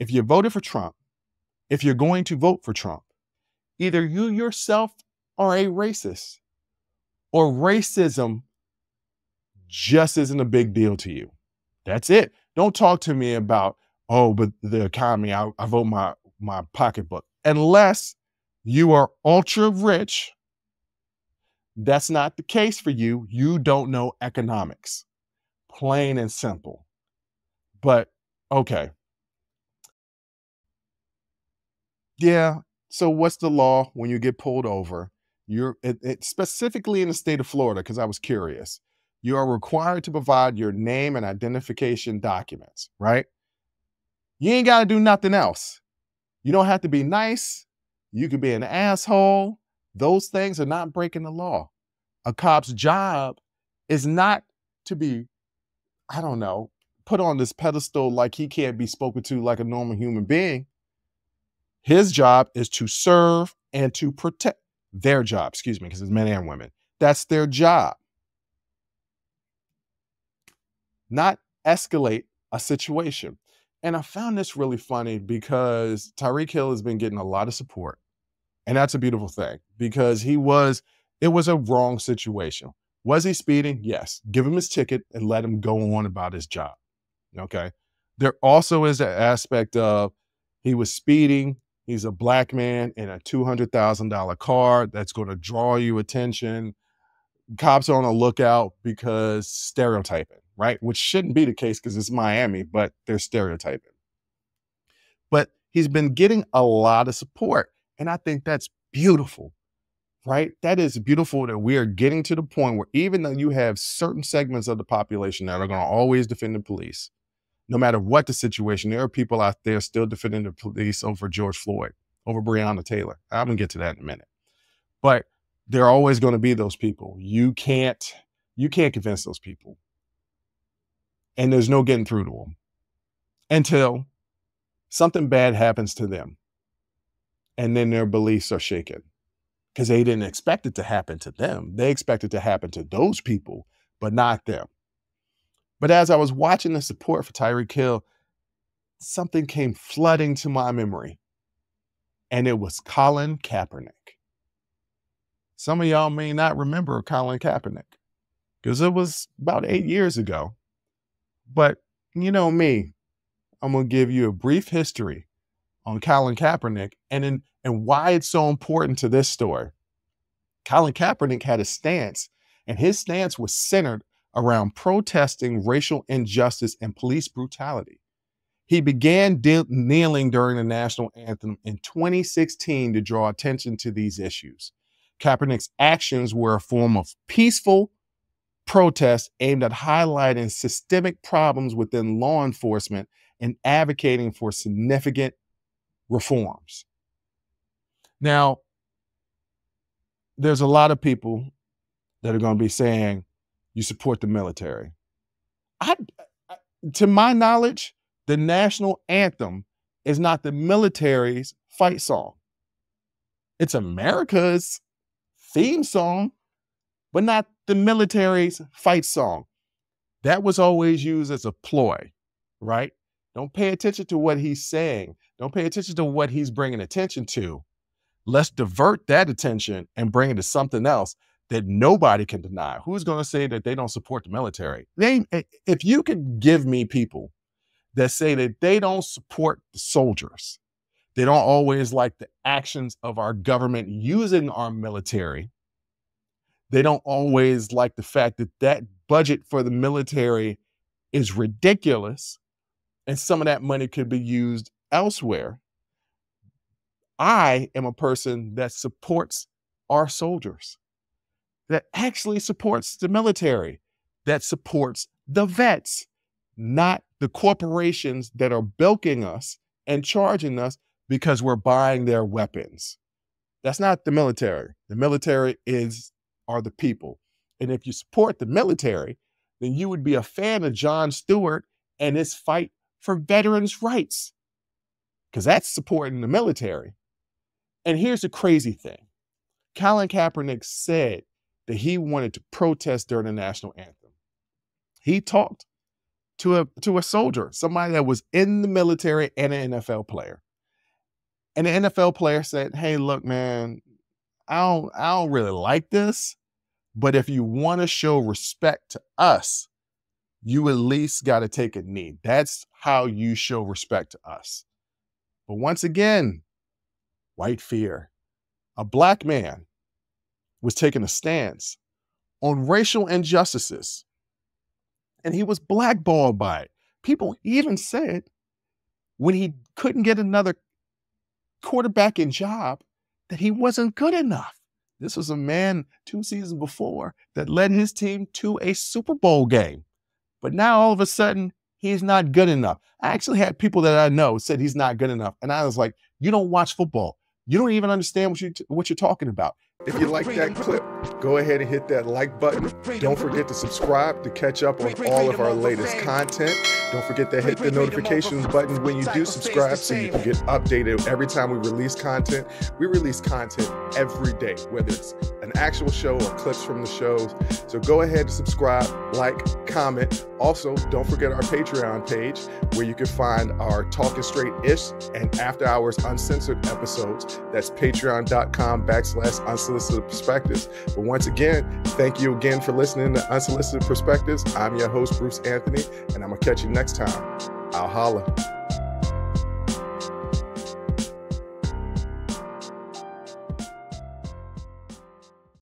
If you voted for Trump, if you're going to vote for Trump, either you yourself are a racist or racism just isn't a big deal to you. That's it. Don't talk to me about, oh, but the economy, I, I vote my, my pocketbook. Unless you are ultra rich, that's not the case for you. You don't know economics, plain and simple. But okay. Yeah. So what's the law when you get pulled over? You're it, it, specifically in the state of Florida, because I was curious. You are required to provide your name and identification documents, right? You ain't got to do nothing else. You don't have to be nice. You could be an asshole. Those things are not breaking the law. A cop's job is not to be, I don't know, put on this pedestal like he can't be spoken to like a normal human being. His job is to serve and to protect their job, excuse me, because it's men and women. That's their job. Not escalate a situation. And I found this really funny because Tyreek Hill has been getting a lot of support. And that's a beautiful thing because he was, it was a wrong situation. Was he speeding? Yes. Give him his ticket and let him go on about his job. Okay. There also is an aspect of he was speeding. He's a black man in a $200,000 car that's going to draw you attention. Cops are on the lookout because stereotyping, right? Which shouldn't be the case because it's Miami, but they're stereotyping. But he's been getting a lot of support. And I think that's beautiful, right? That is beautiful that we are getting to the point where even though you have certain segments of the population that are going to always defend the police, no matter what the situation, there are people out there still defending the police over George Floyd, over Breonna Taylor. I'm going to get to that in a minute. But there are always going to be those people. You can't you can't convince those people. And there's no getting through to them until something bad happens to them and then their beliefs are shaken because they didn't expect it to happen to them. They expected to happen to those people, but not them. But as I was watching the support for Tyreek Hill, something came flooding to my memory, and it was Colin Kaepernick. Some of y'all may not remember Colin Kaepernick because it was about eight years ago. But you know me, I'm going to give you a brief history on Colin Kaepernick and in, and why it's so important to this story. Colin Kaepernick had a stance, and his stance was centered around protesting racial injustice and police brutality. He began de- kneeling during the national anthem in 2016 to draw attention to these issues. Kaepernick's actions were a form of peaceful protest aimed at highlighting systemic problems within law enforcement and advocating for significant reforms. Now, there's a lot of people that are going to be saying you support the military. I, to my knowledge, the national anthem is not the military's fight song. It's America's theme song, but not the military's fight song. That was always used as a ploy, right? Don't pay attention to what he's saying. Don't pay attention to what he's bringing attention to. Let's divert that attention and bring it to something else that nobody can deny. Who's going to say that they don't support the military? They, eh, if you can give me people that say that they don't support the soldiers, they don't always like the actions of our government using our military. They don't always like the fact that that budget for the military is ridiculous and some of that money could be used elsewhere. I am a person that supports our soldiers, that actually supports the military, that supports the vets, not the corporations that are bilking us and charging us because we're buying their weapons. That's not the military. The military is are the people. And if you support the military, then you would be a fan of Jon Stewart and his fight for veterans' rights, because that's supporting the military. And here's the crazy thing Colin Kaepernick said that he wanted to protest during the national anthem. He talked to a to a soldier, somebody that was in the military and an NFL player. And the NFL player said, "Hey, look, man, I don't I don't really like this, but if you want to show respect to us, you at least got to take a knee. That's how you show respect to us." But once again, white fear. A black man was taking a stance on racial injustices, and he was blackballed by it. People even said when he couldn't get another quarterbacking job that he wasn't good enough. This was a man two seasons before that led his team to a Super Bowl game. But now all of a sudden, he's not good enough. I actually had people that I know said he's not good enough. And I was like, you don't watch football. You don't even understand what you what you're talking about. If you like that clip, go ahead and hit that like button. Don't forget to subscribe to catch up on all of our latest content. Don't forget to hit the notifications button when you do subscribe so you can get updated every time we release content. We release content every day, whether it's an actual show or clips from the shows. So go ahead and subscribe, like, comment. Also, don't forget our Patreon page where you can find our Talking Straight Ish and After Hours Uncensored episodes. That's patreon.com backslash uncensored Unsolicited Perspectives. But once again, thank you again for listening to Unsolicited Perspectives. I'm your host, Bruce Anthony, and I'm going to catch you next time. I'll holla.